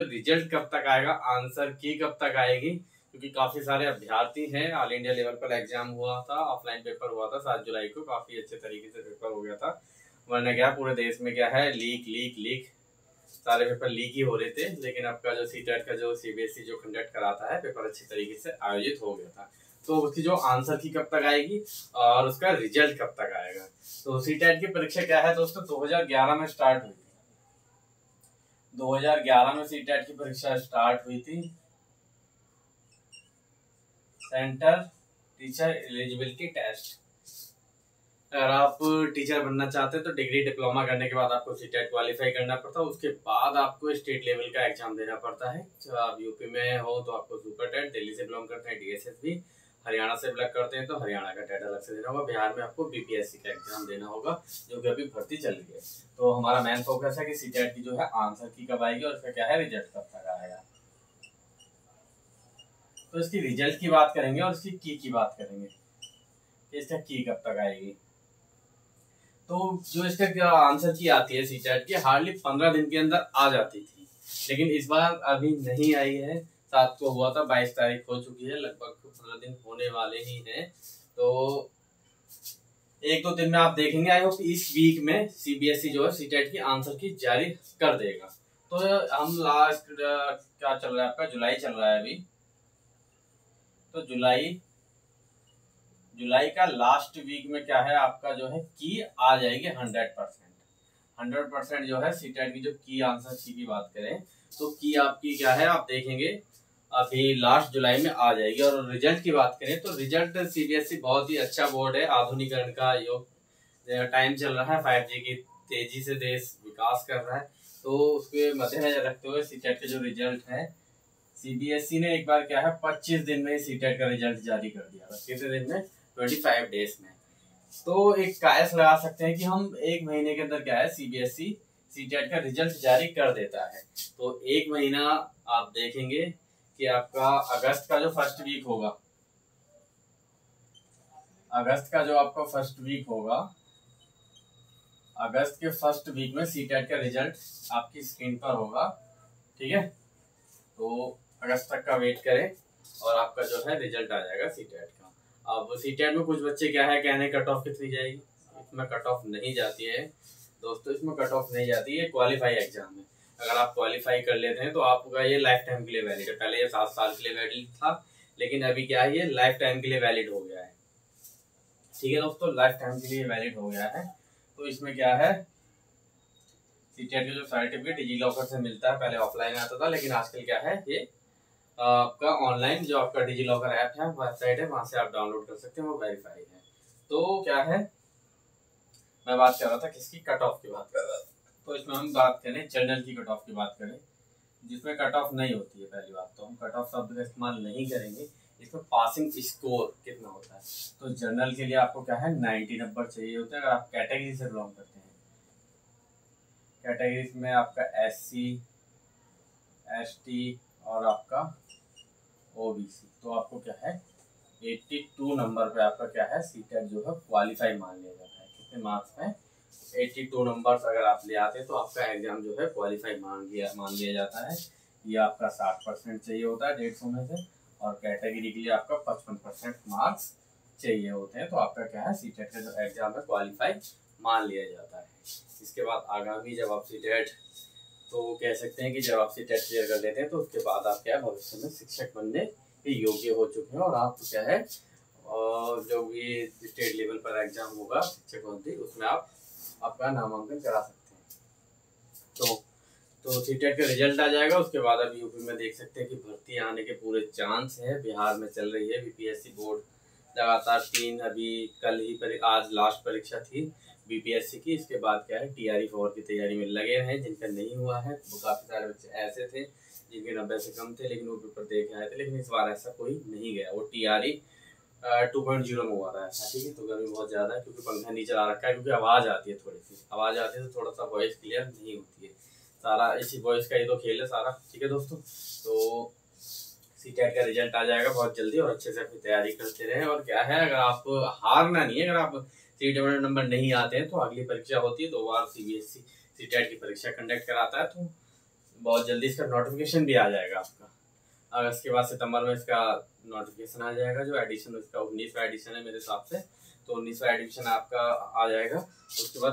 Result कब तक आएगा? आंसर की कब तक आएगी? क्योंकि काफ़ी सारे अभ्यर्थी हैं। ऑल इंडिया लेवल पर एग्ज़ाम हुआ था ऑफलाइन पेपर हुआ था सात जुलाई को। काफ़ी अच्छे तरीके से पेपर हो गया था। वरना क्या, पूरे देश में क्या है? लीक लीक लीक सारे पेपर लीक ही हो रहे थे। लेकिन आपका जो सी का जो सीबीएसई e जो कंडक्ट कराता है पेपर अच्छी तरीके से आयोजित हो गया था। तो उसकी जो आंसर की कब तक आएगी और उसका रिज़ल्ट कब तक आएगा? तो सी की परीक्षा क्या है दोस्तों? 2011 में स्टार्ट हुई। 2011 में सी की परीक्षा स्टार्ट हुई थी। सेंटर टीचर एलिजिबिलिटी टेस्ट अगर आप टीचर बनना चाहते हैं तो डिग्री डिप्लोमा करने के बाद आपको सी क्वालिफाई करना पड़ता है। उसके बाद आपको स्टेट लेवल का एग्ज़ाम देना पड़ता है। जब आप यूपी में हो तो आपको सुपर टेट दिल्ली से बिलोंग करते हैं भी हरियाणा से बिलोंग करते हैं तो हरियाणा का टेट अलग से देना होगा। बिहार में आपको बीपीएससी का एग्ज़ाम देना होगा, जो कि अभी भर्ती चल रही है। तो हमारा मेन फोकस है कि सी की जो है आंसर की कब आएगी और उसका क्या है रिज़ल्ट कब तक आएगा तो इसकी रिज़ल्ट की बात करेंगे और इसकी की की बात करेंगे इसका की कब तक आएगी। तो जो इसका आंसर की आती है सी की हार्डली पंद्रह दिन के अंदर आ जाती थी। लेकिन इस बार अभी नहीं आई है। सात को हुआ था, बाईस तारीख हो चुकी है, लगभग पंद्रह दिन होने वाले ही हैं। तो एक दो दिन में आप देखेंगे आई होप इस वीक में सीबीएसई e जो है सीटेट की आंसर की जारी कर देगा। तो हम लास्ट क्या चल रहा है आपका? जुलाई चल रहा है अभी। तो जुलाई जुलाई का लास्ट वीक में क्या है, आपका जो है की आ जाएगी हंड्रेड परसेंट हंड्रेड परसेंट जो है सीटेट की जो की आंसर की बात करें तो की आपकी क्या है, आप देखेंगे। अभी लास्ट जुलाई में आ जाएगी। और रिज़ल्ट की बात करें तो रिज़ल्ट सीबीएसई बहुत ही अच्छा बोर्ड है। आधुनिकरण का योग टाइम चल रहा है। फाइव जी की तेज़ी से देश विकास कर रहा है। तो उसके मद्देनजर रखते हुए सी का जो रिज़ल्ट है सीबीएसई ने एक बार क्या है, पच्चीस दिन में सी का रिज़ल्ट जारी कर दिया। था कितने दिन में? ट्वेंटी फाइव डेज़ में। तो एक कायस लगा सकते हैं कि हम एक महीने के अंदर क्या है सीबीएसई सी का रिज़ल्ट जारी कर देता है। तो एक महीना आप देखेंगे कि आपका अगस्त का जो फ़र्स्ट वीक होगा, अगस्त का जो आपका फ़र्स्ट वीक होगा, अगस्त के फ़र्स्ट वीक में सी का रिज़ल्ट आपकी स्क्रीन पर होगा, ठीक है? तो अगस्त तक का वेट करें और आपका जो है रिज़ल्ट आ जाएगा सी टेट का। अब सी टेट में कुछ बच्चे क्या है, कहने कट ऑफ़ कितनी जाएगी? इसमें कट ऑफ़ नहीं जाती है। दोस्तों, इसमें कट ऑफ़ नहीं जाती है क्वालिफाई एग्ज़ाम है अगर आप क्वालिफाई कर लेते हैं तो आपका ये लाइफ टाइम के लिए वैलिड है। पहले ये सात साल के लिए वैलिड था, लेकिन अभी क्या है, ये लाइफ टाइम के लिए वैलिड हो गया है। ठीक है दोस्तों लाइफ टाइम के लिए वैलिड हो गया है। तो इसमें क्या है जो सर्टिफिकेट डिजी लॉकर से मिलता है, पहले ऑफलाइन आता था, लेकिन आजकल क्या है, ये आपका ऑनलाइन जो आपका डिजी लॉकर ऐप है वेबसाइट है, वहाँ से आप डाउनलोड कर सकते हैं, वो वेरीफाई है। तो क्या है, मैं बात कर रहा था किसकी कट ऑफ़ की बात कर रहा था। तो इसमें हम बात करें जनरल की कट ऑफ़ की बात करें, जिसमें कट ऑफ़ नहीं होती है, पहली बात तो हम कट ऑफ़ शब्द का इस्तेमाल नहीं करेंगे। इसमें पासिंग स्कोर कितना होता है? तो जनरल के लिए आपको क्या है? नाइन्टी नंबर चाहिए होता है, अगर आप कैटेगरी से बिलोंग करते हैं। कैटेगरी में आपका एस सी एस टी और आपका ओ बी सी तो आपको क्या है? एट्टी टू नंबर पे आपका क्या है? सी जो है क्वालिफाई मान लिया जाता है। कितने मार्क्स में? एट्टी टू नंबर अगर आप ले आते हैं तो आपका एग्ज़ाम जो है क्वालिफाई मान लिया मान लिया जाता है। ये आपका साठ परसेंट चाहिए होता है, डेढ़ सौ में से। और कैटेगरी के लिए आपका पचपन परसेंट मार्क्स चाहिए होते हैं। तो आपका क्या है सी टेट का जो एग्ज़ाम है क्वालिफाई मान लिया जाता है। इसके बाद आगामी जब आप सी टेट तो कह सकते हैं कि जब आप सी टेट क्लियर कर लेते हैं तो उसके बाद आप क्या है, भविष्य में शिक्षक बनने के योग्य हो चुके हैं। और आप क्या है और जो भी स्टेट लेवल पर एग्ज़ाम होगा, शिक्षक बनते उसमें आप आपका नामांकन करा सकते हैं। तो तो सी टेट का रिज़ल्ट आ जाएगा, उसके बाद अब यूपी में देख सकते हैं कि भर्ती आने के पूरे चांस है। बिहार में चल रही है बीपीएससी बोर्ड लगातार तीन, अभी कल ही पर, आज लास्ट परीक्षा थी बीपीएससी की। इसके बाद क्या है टीआरई फोर की तैयारी में लगे हैं। जिनका नहीं हुआ है, वो काफ़ी सारे बच्चे ऐसे थे, जिनके नब्बे से कम थे, लेकिन वो पेपर दे आए थे, लेकिन इस बार ऐसा कोई नहीं गया। वो टीआरई टू पॉइंट ज़ीरो में हुआ रहा है ठीक है? तो गर्मी बहुत ज़्यादा है, क्योंकि पंखा नीचे आ रखा है, क्योंकि आवाज़ आती है थोड़ी सी। आवाज़ आती है तो थोड़ा सा वॉइस क्लियर नहीं होती है। सारा इसी वॉइस का ही तो खेल है सारा, ठीक है दोस्तों? तो सी टेट का रिज़ल्ट आ जाएगा बहुत जल्दी और अच्छे से अपनी तैयारी करते रहे। और क्या है, अगर आप हारना नहीं है, अगर आप सी नंबर नहीं आते हैं तो अगली परीक्षा होती है, दो बार C B S C TET की परीक्षा कंडक्ट कराता है तो बहुत जल्दी इसका नोटिफिकेशन भी आ जाएगा आपका। अगर के बाद सितंबर में इसका नोटिफिकेशन आ जाएगा, जो एडिशन उसका उन्नीसवा एडिशन है मेरे हिसाब से तो उन्नीसवा एडिशन आपका आ जाएगा। उसके बाद